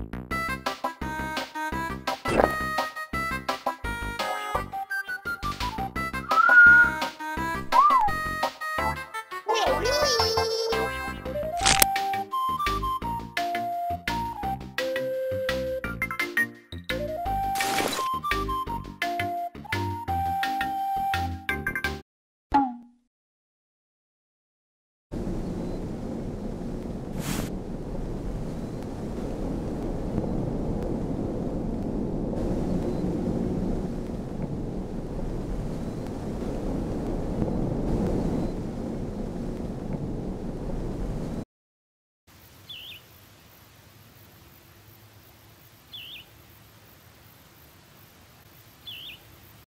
you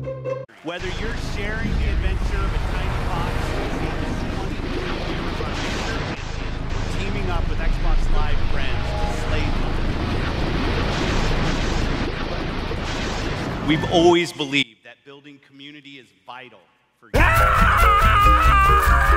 Whether you're sharing the adventure of a tiny or teaming up with Xbox Live friends to slay them. We've always believed that building community is vital for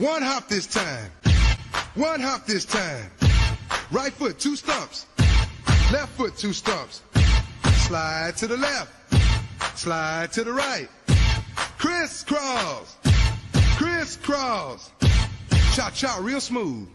One hop this time. One hop this time. Right foot, two stumps. Left foot, two stumps. Slide to the left. Slide to the right. Crisscross. Crisscross. Cha cha real smooth.